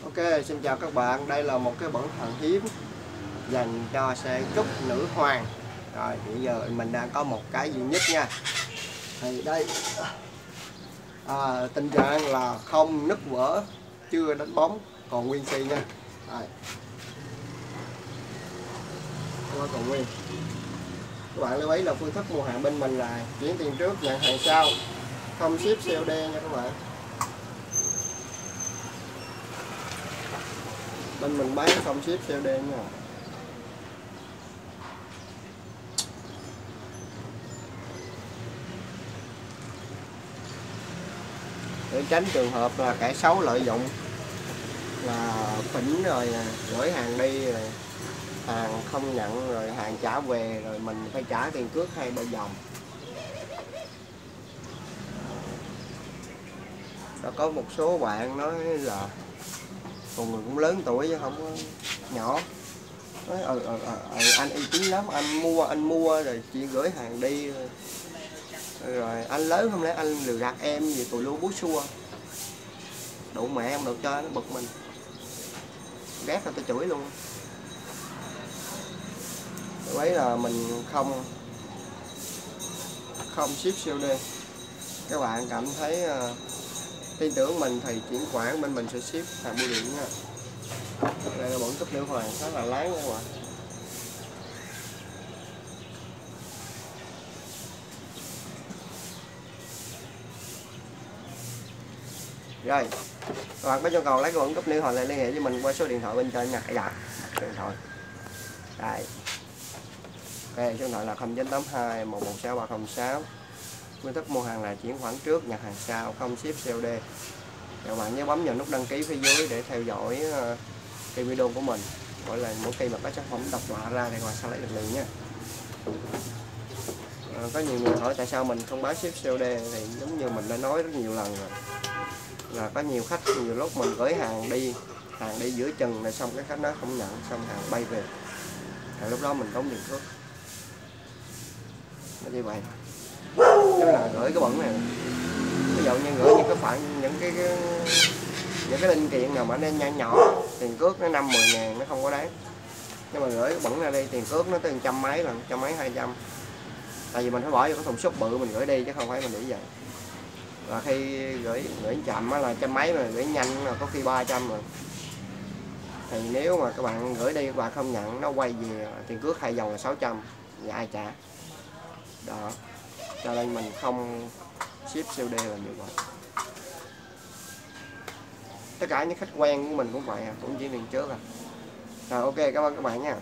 Ok, xin chào các bạn. Đây là một cái bẩn thần hiếm dành cho xe trúc nữ hoàng. Rồi, bây giờ mình đang có một cái duy nhất nha. Thì đây à, tình trạng là không nứt vỡ, chưa đánh bóng, còn nguyên xi nha. Rồi. Nó còn nguyên. Các bạn lưu ý là phương thức mua hàng bên mình là chuyển tiền trước nhận hàng sau, không ship COD nha các bạn. Bên mình bán không ship theo đen nha. Để tránh trường hợp là kẻ xấu lợi dụng là phỉnh rồi à, gửi hàng đi rồi hàng không nhận rồi hàng trả về rồi mình phải trả tiền cước hai ba vòng. Đã có một số bạn nói là còn người cũng lớn tuổi chứ không có nhỏ. Nói ừ, ừ, ừ, ừ anh uy tín lắm anh mua anh mua rồi chị gửi hàng đi rồi, rồi anh lớn không lẽ anh lừa gạt em gì tụi luôn bú xua? Đủ mẹ em được cho nó bực mình. Ghét là tôi chửi luôn. Ấy là mình không không ship siêu đi các bạn cảm thấy uh, tin tưởng mình thì chuyển khoản, bên mình sẽ ship hàng bưu điện nha. Đây là bẩn cấp nữ hoàng, khá là láng các bạn rồi, các bạn có nhu cầu lấy cái bẩn cấp nữ hoàng lại liên hệ với mình qua số điện thoại bên trên nha. Dạ điện thoại. Đây. Ok, số điện thoại là 0982 116 306 nguyên tắc mua hàng là chuyển khoản trước nhận hàng sau không ship COD các bạn nhớ bấm vào nút đăng ký phía dưới để theo dõi ờ, cái video của mình. Gọi là mỗi khi mà có sản phẩm độc lạ ra thì các bạn sẽ lấy được liền nha. À, có nhiều người hỏi tại sao mình không báo ship COD thì giống như mình đã nói rất nhiều lần rồi. Là có nhiều khách nhiều lúc mình gửi hàng đi hàng đi giữa chừng này xong cái khách nó không nhận xong hàng bay về. Thì lúc đó mình đóng tiền cước. Nó như vậy cái là gửi cái bẩn này. Ví dụ như gửi những cái phần những cái, cái những cái linh kiện nào mà nó nhỏ nhỏ tiền cước nó năm mười ngàn nó không có đáng. Nhưng mà gửi cái bẩn ra đi tiền cước nó tới trăm mấy lần trăm mấy hai trăm. Tại vì mình phải bỏ vô cái thùng xốp bự mình gửi đi chứ không phải mình để vậy. Và khi gửi gửi chậm là trăm mấy mà gửi nhanh là có khi 300 rồi. Thì nếu mà các bạn gửi đi và không nhận nó quay về tiền cước hai dòng là 600 thì ai trả? Đó cho nên mình không ship COD là như vậy tất cả những khách quen của mình cũng vậy à cũng chỉ tiền trước à. Rồi, ok, cảm ơn các bạn nha.